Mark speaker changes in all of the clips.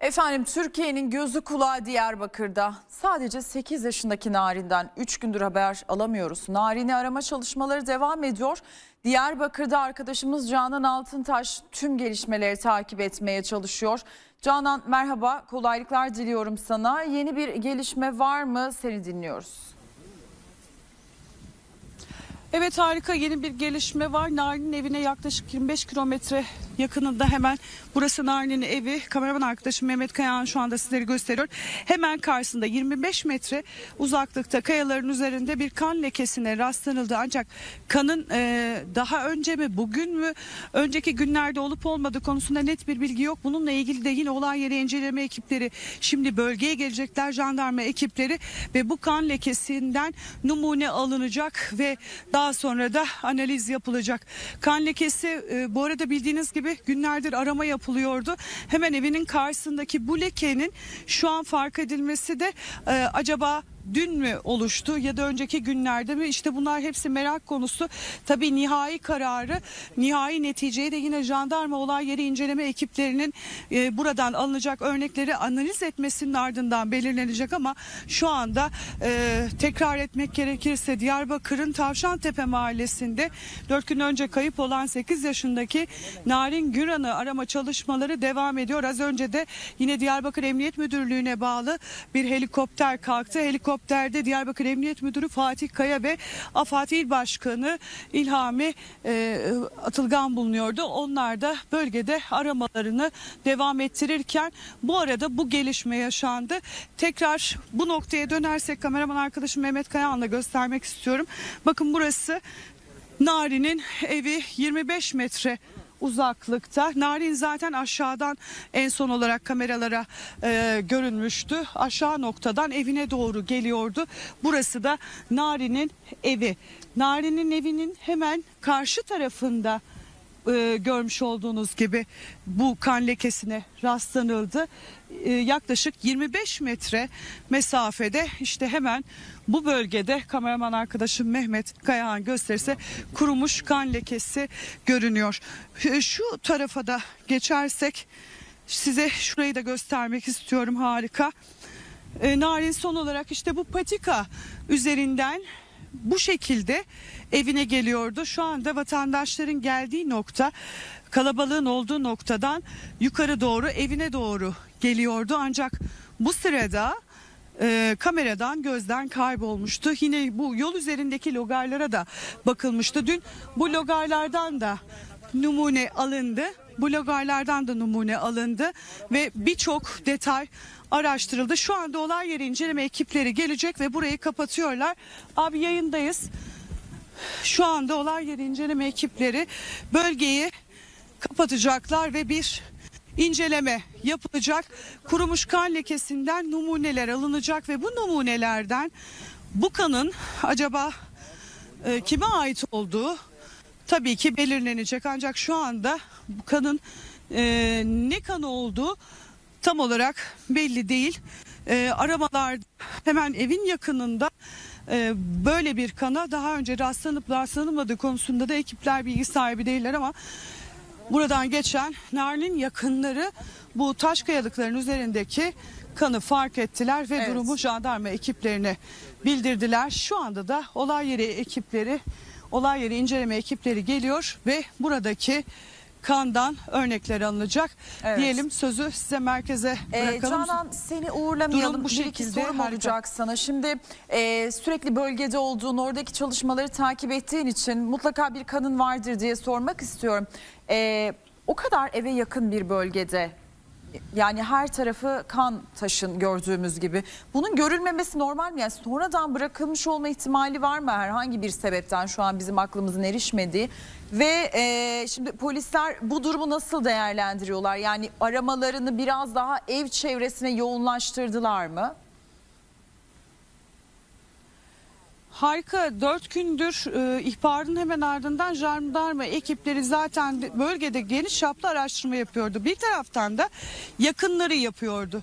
Speaker 1: Efendim Türkiye'nin gözü kulağı Diyarbakır'da. Sadece 8 yaşındaki Narin'den 3 gündür haber alamıyoruz. Narin'i arama çalışmaları devam ediyor. Diyarbakır'da arkadaşımız Canan Altıntaş tüm gelişmeleri takip etmeye çalışıyor. Canan merhaba, kolaylıklar diliyorum sana. Yeni bir gelişme var mı? Seni dinliyoruz.
Speaker 2: Evet harika yeni bir gelişme var. Narin'in evine yaklaşık 25 kilometre yakınında hemen burası Narin'in evi. Kameraman arkadaşım Mehmet Kayahan şu anda sizleri gösteriyor. Hemen karşısında 25 metre uzaklıkta kayaların üzerinde bir kan lekesine rastlanıldı. Ancak kanın e, daha önce mi bugün mü önceki günlerde olup olmadığı konusunda net bir bilgi yok. Bununla ilgili de yine olay yeri inceleme ekipleri şimdi bölgeye gelecekler jandarma ekipleri ve bu kan lekesinden numune alınacak ve daha sonra da analiz yapılacak. Kan lekesi e, bu arada bildiğiniz gibi günlerdir arama yapılıyordu. Hemen evinin karşısındaki bu lekenin şu an fark edilmesi de e, acaba dün mü oluştu ya da önceki günlerde mi işte bunlar hepsi merak konusu. Tabii nihai kararı nihai neticeyi de yine jandarma olay yeri inceleme ekiplerinin e, buradan alınacak örnekleri analiz etmesinin ardından belirlenecek ama şu anda e, tekrar etmek gerekirse Diyarbakır'ın Tavşantepe mahallesinde 4 gün önce kayıp olan 8 yaşındaki Narin Güran'ı arama çalışmaları devam ediyor. Az önce de yine Diyarbakır Emniyet Müdürlüğü'ne bağlı bir helikopter kalktı. Helikopter helikopterde Diyarbakır Emniyet Müdürü Fatih Kaya ve AFAD İl Başkanı İlhami e, Atılgan bulunuyordu. Onlar da bölgede aramalarını devam ettirirken bu arada bu gelişme yaşandı. Tekrar bu noktaya dönersek kameraman arkadaşım Mehmet Kayahan'la göstermek istiyorum. Bakın burası Nari'nin evi 25 metre uzaklıkta. Narin zaten aşağıdan en son olarak kameralara e, görünmüştü. Aşağı noktadan evine doğru geliyordu. Burası da Narin'in evi. Narin'in evinin hemen karşı tarafında e, görmüş olduğunuz gibi bu kan lekesine rastlanıldı. E, yaklaşık 25 metre mesafede işte hemen bu bölgede kameraman arkadaşım Mehmet Kayahan gösterirse kurumuş kan lekesi görünüyor. E, şu tarafa da geçersek size şurayı da göstermek istiyorum harika. E, Narin son olarak işte bu patika üzerinden bu şekilde evine geliyordu. Şu anda vatandaşların geldiği nokta kalabalığın olduğu noktadan yukarı doğru evine doğru geliyordu. Ancak bu sırada e, kameradan gözden kaybolmuştu. Yine bu yol üzerindeki logarlara da bakılmıştı. Dün bu logarlardan da numune alındı. Bu logarlardan da numune alındı ve birçok detay araştırıldı. Şu anda olay yeri inceleme ekipleri gelecek ve burayı kapatıyorlar. Abi yayındayız. Şu anda olay yeri inceleme ekipleri bölgeyi kapatacaklar ve bir inceleme yapılacak. Kurumuş kan lekesinden numuneler alınacak ve bu numunelerden bu kanın acaba e, kime ait olduğu tabii ki belirlenecek. Ancak şu anda bu kanın e, ne kanı olduğu tam olarak belli değil. E, aramalar hemen evin yakınında e, böyle bir kana daha önce rastlanıp rastlanılmadığı konusunda da ekipler bilgi sahibi değiller ama buradan geçen Narin'in yakınları bu taş kayalıkların üzerindeki kanı fark ettiler ve
Speaker 1: Evet.
Speaker 2: durumu jandarma ekiplerine bildirdiler. Şu anda da olay yeri ekipleri, olay yeri inceleme ekipleri geliyor ve buradaki kandan örnekler alınacak.
Speaker 1: Evet.
Speaker 2: Diyelim sözü size merkeze
Speaker 1: Ee,
Speaker 2: bırakalım.
Speaker 1: Canan seni uğurlamayalım.
Speaker 2: Durum bu
Speaker 1: bir iki
Speaker 2: şekilde,
Speaker 1: sorum
Speaker 2: harika.
Speaker 1: olacak sana. Şimdi e, sürekli bölgede olduğun, oradaki çalışmaları takip ettiğin için mutlaka bir kanın vardır diye sormak istiyorum. E, o kadar eve yakın bir bölgede yani her tarafı kan taşın gördüğümüz gibi. Bunun görülmemesi normal mi? Yani sonradan bırakılmış olma ihtimali var mı herhangi bir sebepten şu an bizim aklımızın erişmediği? Ve e, şimdi polisler bu durumu nasıl değerlendiriyorlar? Yani aramalarını biraz daha ev çevresine yoğunlaştırdılar mı?
Speaker 2: Harika. Dört gündür e, ihbarın hemen ardından jandarma ekipleri zaten de- bölgede geniş çaplı araştırma yapıyordu. Bir taraftan da yakınları yapıyordu.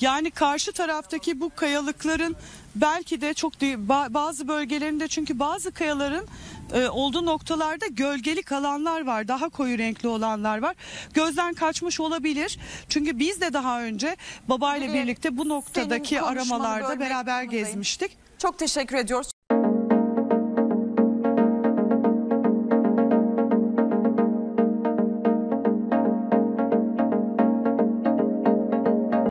Speaker 2: Yani karşı taraftaki bu kayalıkların belki de çok değil, bazı bölgelerinde çünkü bazı kayaların e, olduğu noktalarda gölgelik alanlar var. Daha koyu renkli olanlar var. Gözden kaçmış olabilir. Çünkü biz de daha önce babayla birlikte bu noktadaki aramalarda beraber gezmiştik.
Speaker 1: Çok teşekkür ediyoruz.